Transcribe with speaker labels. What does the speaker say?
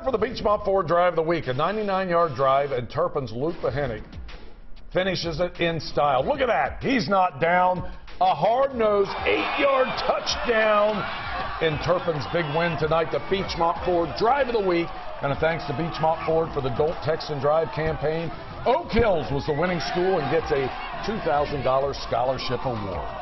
Speaker 1: out for the Beechmont Ford Drive of the Week. A 99-yard drive, and Turpin's Luke Behenick finishes it in style. Look at that. He's not down. A hard-nosed eight-yard touchdown in Turpin's big win tonight. The Beechmont Ford Drive of the Week. And a thanks to Beechmont Ford for the Don't Text and Drive campaign. Oak Hills was the winning school and gets a $2,000 scholarship award.